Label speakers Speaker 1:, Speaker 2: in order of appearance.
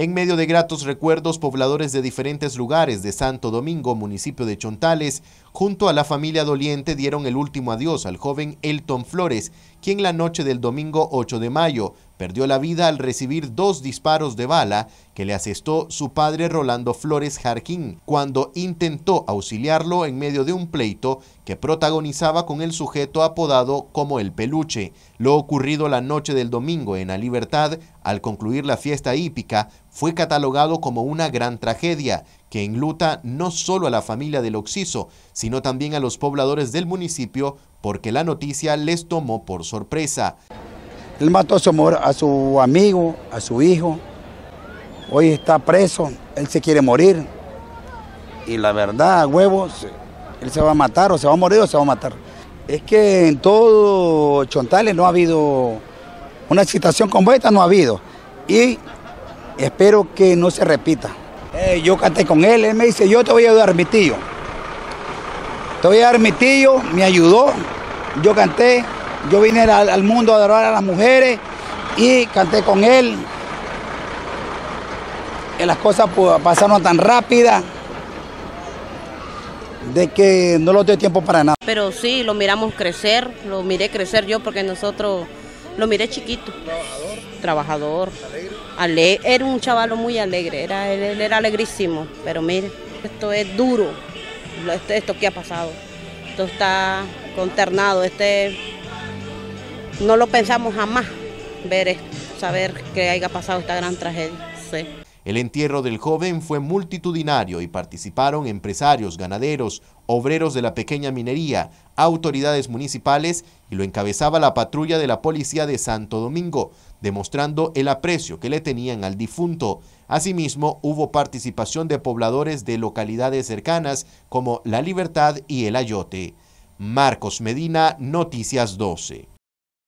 Speaker 1: En medio de gratos recuerdos, pobladores de diferentes lugares de Santo Domingo, municipio de Chontales, junto a la familia doliente dieron el último adiós al joven Elton Flores, quien la noche del domingo 8 de mayo perdió la vida al recibir dos disparos de bala que le asestó su padre Rolando Flores Jarquín cuando intentó auxiliarlo en medio de un pleito que protagonizaba con el sujeto apodado como el peluche. Lo ocurrido la noche del domingo en La Libertad, al concluir la fiesta hípica, fue catalogado como una gran tragedia que enluta no solo a la familia del Oxiso, sino también a los pobladores del municipio porque la noticia les tomó por sorpresa.
Speaker 2: Él mató a su, a su amigo, a su hijo. Hoy está preso, él se quiere morir. Y la verdad, huevos, él se va a matar, o se va a morir o se va a matar. Es que en todo Chontales no ha habido una situación como esta, no ha habido. Y espero que no se repita. Eh, yo canté con él, él me dice, yo te voy a ayudar, mi tío. Te voy a dar mi tío, me ayudó, yo canté, yo vine al, mundo a adorar a las mujeres y canté con él. Que las cosas pasaron tan rápidas de que no lo dio tiempo para nada.
Speaker 3: Pero sí, lo miramos crecer, lo miré crecer yo porque nosotros lo miré chiquito. Trabajador. Trabajador. era un chavalo muy alegre, era, él, era alegrísimo, pero mire, esto es duro, esto, esto que ha pasado. Esto está conternado, este no lo pensamos jamás ver saber que haya pasado esta gran tragedia.
Speaker 1: El entierro del joven fue multitudinario y participaron empresarios, ganaderos, obreros de la pequeña minería, autoridades municipales y lo encabezaba la patrulla de la policía de Santo Domingo, demostrando el aprecio que le tenían al difunto. Asimismo, hubo participación de pobladores de localidades cercanas como La Libertad y El Ayote. Marcos Medina, Noticias 12.